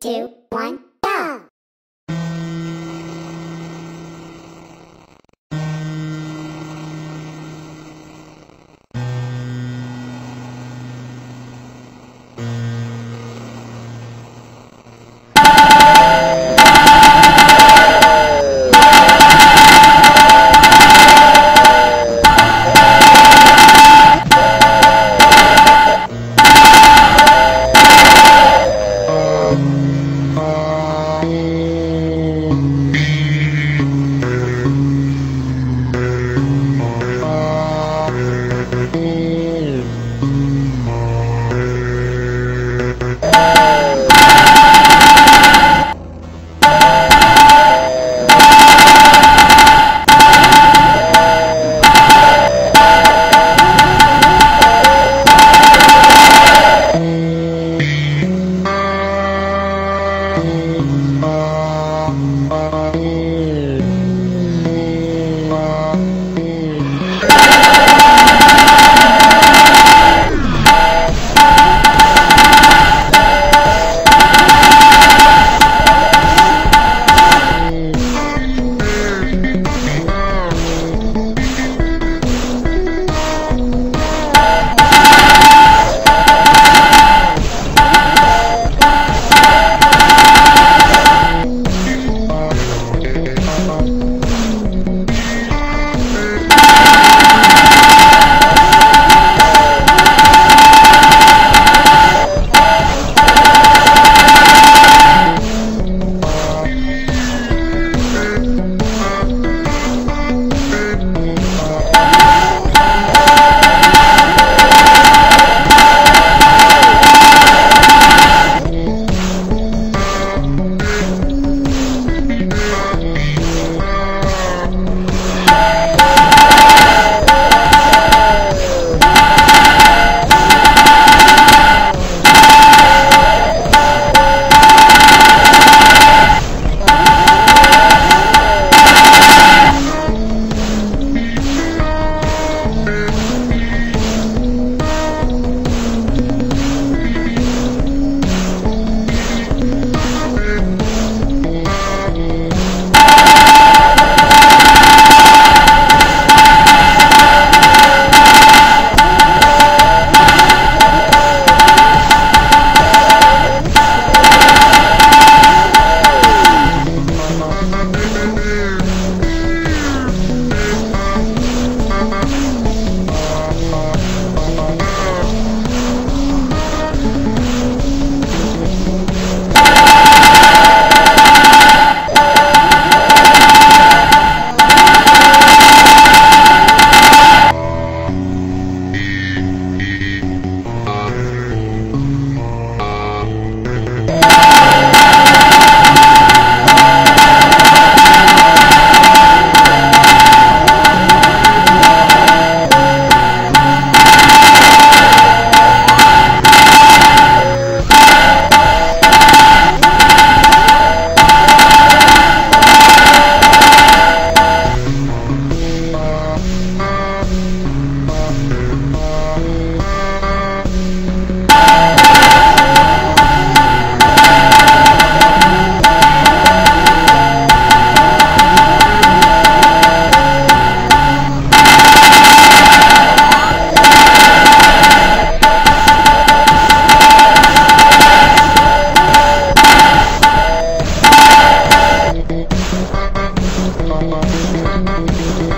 two, one. Thank you.